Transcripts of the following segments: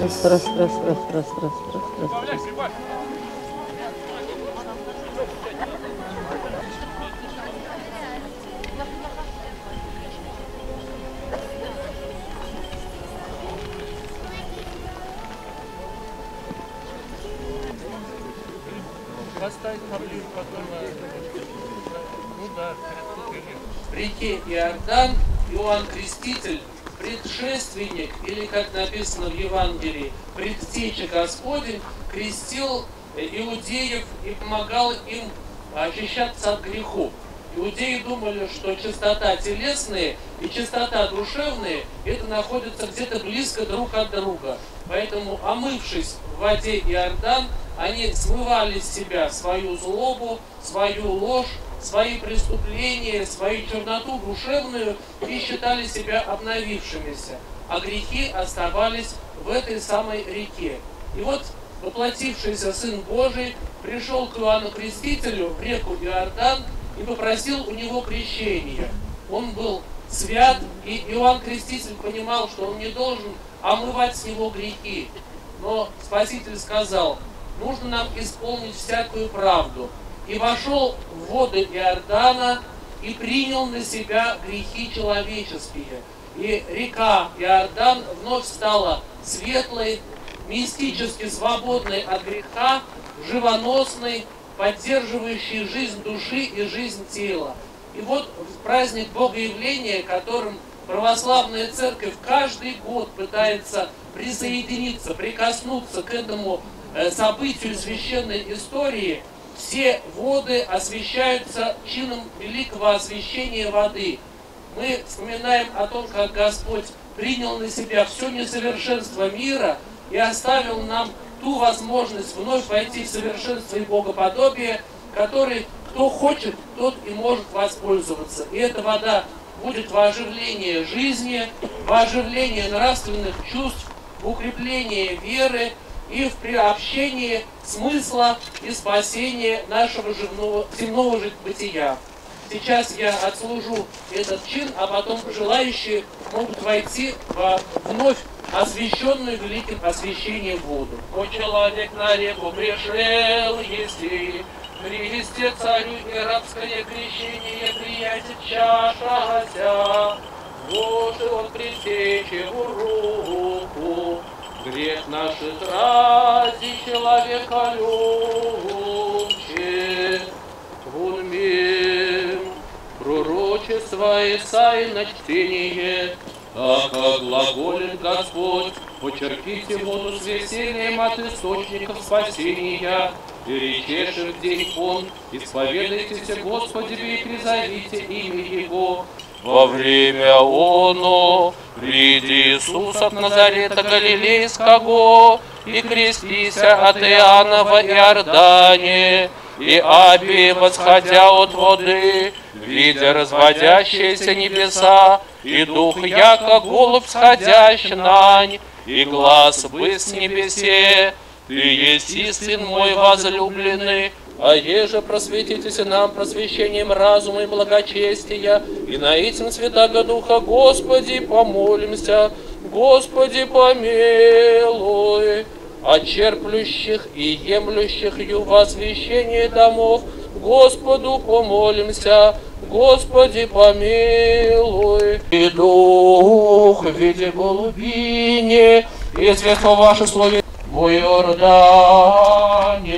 раз, раз, раз, раз, раз, раз, раз, раз. Поставить таблицу потом на... Ну да, Реки Иордан, Иоанн Креститель предшественник, или как написано в Евангелии, предтеча Господень, крестил иудеев и помогал им очищаться от грехов. Иудеи думали, что чистота телесная и чистота душевная это находятся где-то близко друг от друга. Поэтому, омывшись в воде Иордан, они смывали с себя свою злобу, свою ложь, свои преступления, свою черноту душевную и считали себя обновившимися, а грехи оставались в этой самой реке. И вот воплотившийся Сын Божий пришел к Иоанну Крестителю в реку Иордан и попросил у него крещения. Он был свят, и Иоанн Креститель понимал, что он не должен омывать с него грехи. Но Спаситель сказал, нужно нам исполнить всякую правду. И вошел в воды Иордана и принял на себя грехи человеческие. И река Иордан вновь стала светлой, мистически свободной от греха, живоносной, поддерживающей жизнь души и жизнь тела. И вот праздник Богоявления, которым православная церковь каждый год пытается присоединиться, прикоснуться к этому э, событию священной истории, все воды освящаются чином великого освящения воды. Мы вспоминаем о том, как Господь принял на себя все несовершенство мира и оставил нам ту возможность вновь войти в совершенство и богоподобие, который кто хочет, тот и может воспользоваться. И эта вода будет во оживление жизни, во оживление нравственных чувств, в укрепление веры и в приобщении смысла и спасения нашего земного, земного бытия. Сейчас я отслужу этот чин, а потом желающие могут войти во вновь освященную великим освящением воду. О человек на реку пришел, если Христе царю и рабское крещение приятель чаша ося, Боже, он предтече руку, грех наших ради человека любче. Вунмим, пророчество Исаи на чтение, а как Господь, почерпите воду с весельем от источников спасения, и день он, исповедайтесь Господи и призовите имя Его. Во время оно приди Иисус от Назарета Галилейского и крестися от Иоанна в Иордане, и Аби, восходя от воды, видя разводящиеся небеса, и дух, яко голубь сходящий нань, и глаз быс небесе, ты есть и Сын мой возлюбленный, а еже просветитесь нам просвещением разума и благочестия, и на этим Святаго Духа Господи помолимся, Господи помилуй, о черплющих и емлющих ю в освящении домов, Господу помолимся, Господи помилуй. И Дух в виде голубини, известно ваше слове, в Иордане,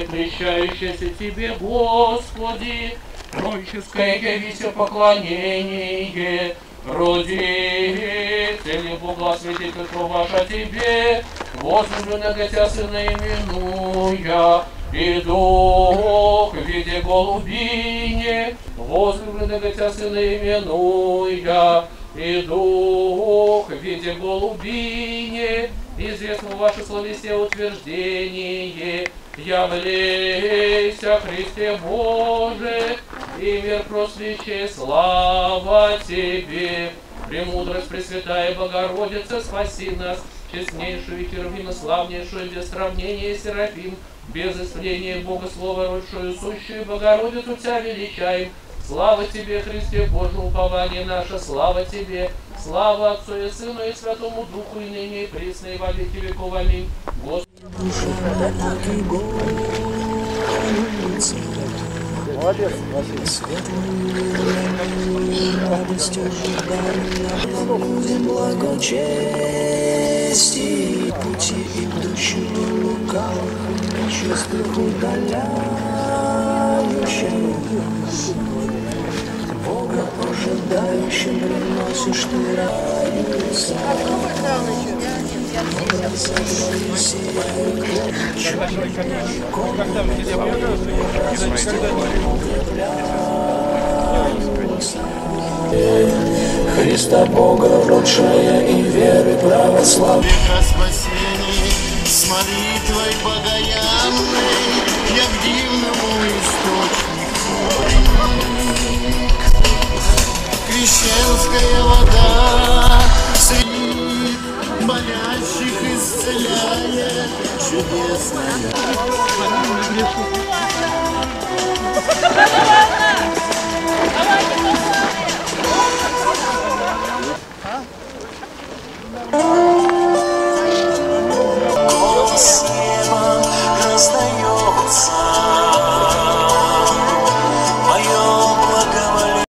прещающийся Тебе, Господи, Троическое явися поклонение, Родители Бога святительство ваше Тебе, возлюбленного Тебя Сына именуя, и Дух в виде голубини, возлюбленного Тебя Сына именуя, и Дух в виде голубини, известно ваше словесе утверждение, явлейся Христе Боже, и мир просвещай, слава Тебе. Премудрость Пресвятая Богородица, спаси нас, честнейшую Херувима, славнейшую, без сравнения Серафим, без исцеления Бога Слова, родшую, сущую Богородицу Тебя величаем. Слава Тебе, Христе, Боже, упование наше, слава Тебе, Слава Отцу и Сыну и Святому Духу, и ныне, и присно, и во веки веков. Аминь. Господи, благочестии, пути идущего лукавых нечистых удаляющих. Радость. Христа Бога лучшая и веры православной. века спасений С молитвой богоянной Я к дивному сельская вода. Среди болящих исцеляет чудесная Oh